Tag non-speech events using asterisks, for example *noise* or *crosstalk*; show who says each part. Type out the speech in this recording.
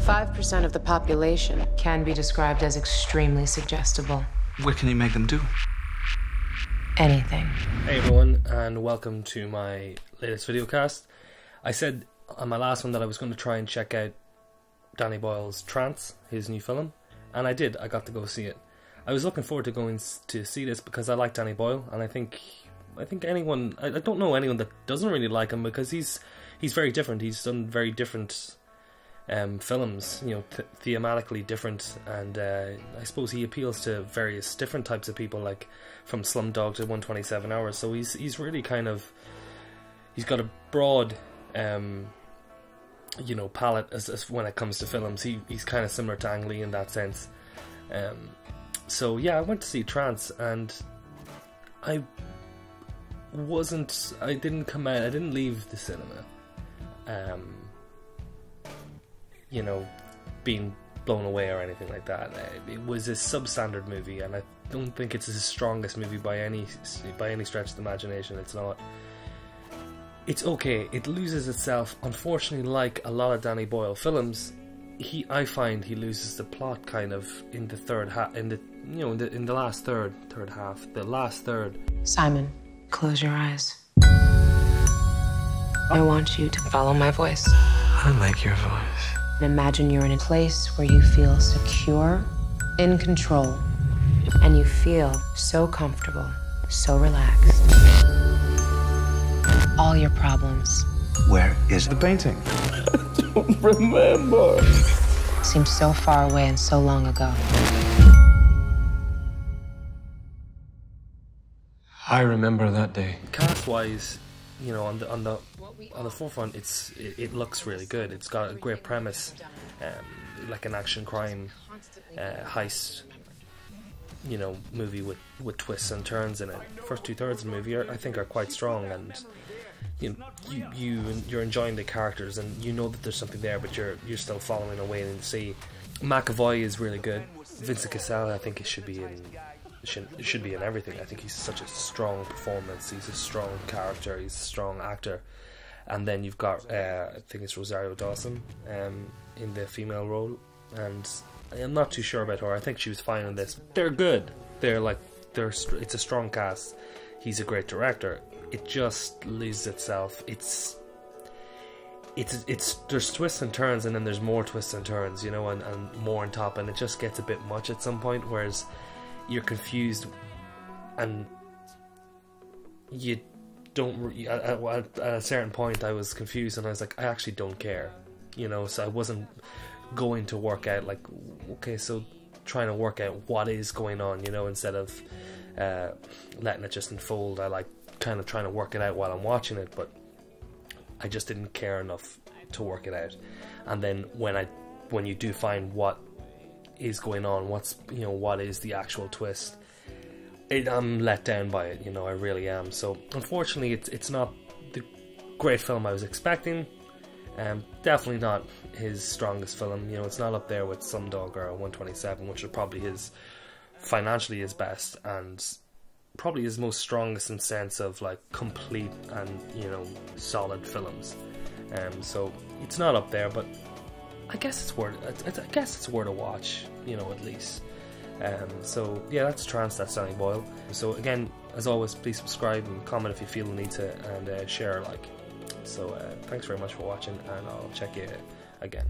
Speaker 1: 5% of the population can be described as extremely suggestible.
Speaker 2: What can you make them do?
Speaker 1: Anything.
Speaker 3: Hey everyone, and welcome to my latest video cast. I said on my last one that I was going to try and check out Danny Boyle's Trance, his new film, and I did. I got to go see it. I was looking forward to going to see this because I like Danny Boyle, and I think I think anyone I, I don't know anyone that doesn't really like him because he's he's very different. He's done very different um, films, you know, th- thematically different, and uh, I suppose he appeals to various different types of people, like from Slumdog to 127 Hours. So he's he's really kind of he's got a broad, um, you know, palette as, as when it comes to films. He he's kind of similar to Ang Lee in that sense. Um, so yeah, I went to see Trance, and I wasn't. I didn't come out. I didn't leave the cinema. Um, you know, being blown away or anything like that. It was a substandard movie, and I don't think it's his strongest movie by any by any stretch of the imagination. It's not. It's okay. It loses itself. Unfortunately, like a lot of Danny Boyle films, he I find he loses the plot kind of in the third half. In the you know in the in the last third third half, the last third.
Speaker 1: Simon, close your eyes. I want you to follow my voice.
Speaker 2: I like your voice.
Speaker 1: And imagine you're in a place where you feel secure, in control, and you feel so comfortable, so relaxed. All your problems
Speaker 2: Where is the painting? *laughs*
Speaker 1: seem so far away and so long ago.
Speaker 4: I remember that day.
Speaker 3: cast wise, you know, on the on the on the forefront, it's it, it looks really good. It's got a great premise, um, like an action crime uh, heist, you know, movie with with twists and turns in it. First two thirds of the movie, are, I think, are quite strong, and you know, you you you're enjoying the characters, and you know that there's something there, but you're you're still following away and waiting to see. McAvoy is really good. Vincent Cassel, I think, he should be in should should be in everything. I think he's such a strong performance. He's a strong character. He's a strong actor. And then you've got uh, I think it's Rosario Dawson um, in the female role, and I'm not too sure about her. I think she was fine in this. They're good. They're like they're it's a strong cast. He's a great director. It just loses itself. It's it's it's there's twists and turns and then there's more twists and turns you know and, and more on top and it just gets a bit much at some point whereas you're confused and you don't at, a certain point i was confused and i was like i actually don't care you know so i wasn't going to work out like okay so trying to work out what is going on you know instead of uh, letting it just unfold i like kind of trying to work it out while i'm watching it but I just didn't care enough to work it out. And then when I when you do find what is going on, what's you know what is the actual twist, it, I'm let down by it. You know, I really am. So unfortunately, it's it's not the great film I was expecting. Um, definitely not his strongest film. You know, it's not up there with Slumdog or 127, which are probably his financially his best and probably his most strongest in sense of like complete and you know solid films. Um, so it's not up there, but I guess it's worth. I, I guess it's worth a watch. You know, at least. Um, so yeah, that's Trance. That's Danny Boyle. So again, as always, please subscribe and comment if you feel the need to, and uh, share like. So uh, thanks very much for watching, and I'll check you again.